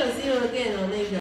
小时候的电影，那个。